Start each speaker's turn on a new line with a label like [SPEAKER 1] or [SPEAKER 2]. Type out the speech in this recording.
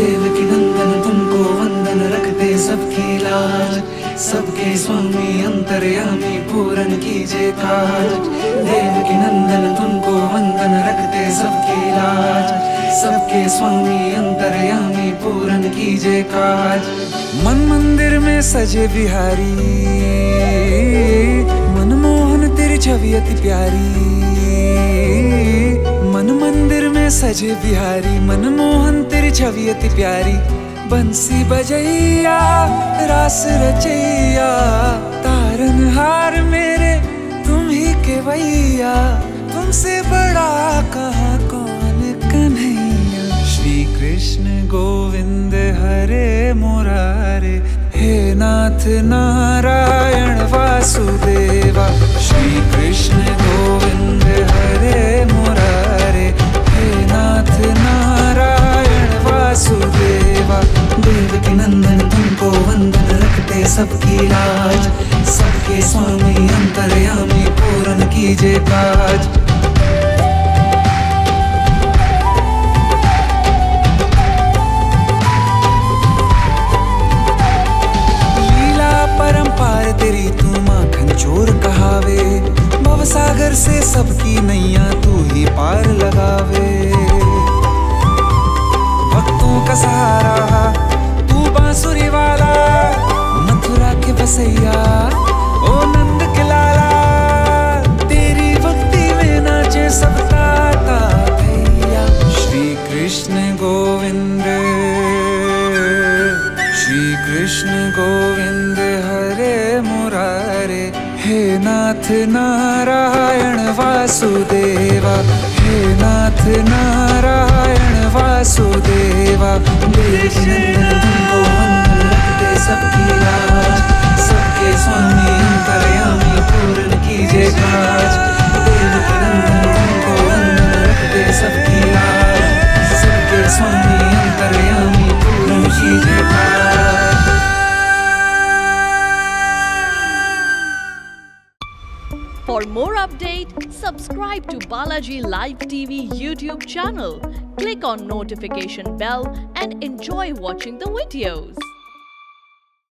[SPEAKER 1] देवकी नंदन, तुमको वंदन रखते सबकी लाज। सबके स्वामी अंतर्यामी पूरन कीजिए काज। देव की नंदन, तुमको वंदन रखते सबकी लाज। सबके स्वामी अंतर्यामी पूरन कीजिए काज। मन मंदिर में सजे बिहारी। मनमोहन तेरी छवि अति प्यारी। सजे बिहारी, मनमोहन, तेरी छवि अति प्यारी। बंसी बजैया, रास रचैया तारन हार मेरे, तुम ही के भैया तुमसे बड़ा कहा कौन कन्हैया? श्री कृष्ण गोविंद हरे मुरारे, हे नाथ नारायण रखते सबकी लाज सबके स्वामी अंतर्यामी पूरन कीजिए काज। लीला तेरी चोर कहावे। से सबकी नैया तू ही पार लगावे। के ओ नंद के लाला, तेरी भक्ति में नाचे सबका भैया। श्री कृष्ण गोविंद श्री कृष्ण गोविंद, हरे मुरारे। हे नाथ नारायण वासुदेवा, हे नाथ नारायण वासुदेवा। नंदन तुमको सबकी
[SPEAKER 2] For more update, subscribe to Balaji Live TV YouTube channel. Click on notification bell and enjoy watching the videos.